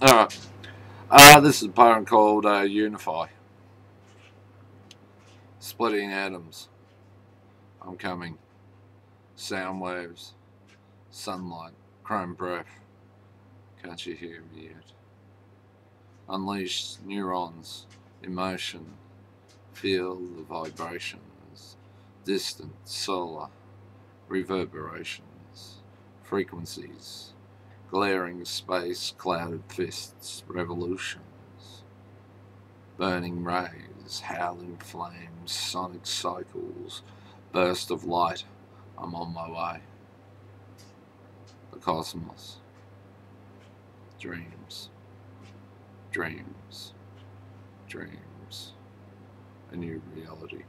Alright. Uh, this is a poem called uh, Unify. Splitting atoms. I'm coming. Sound waves. Sunlight. Chrome breath. Can't you hear me yet? Unleash neurons. Emotion. Feel the vibrations. Distant. Solar. Reverberations. Frequencies glaring space, clouded fists, revolutions, burning rays, howling flames, sonic cycles, burst of light. I'm on my way. The cosmos. Dreams. Dreams. Dreams. A new reality.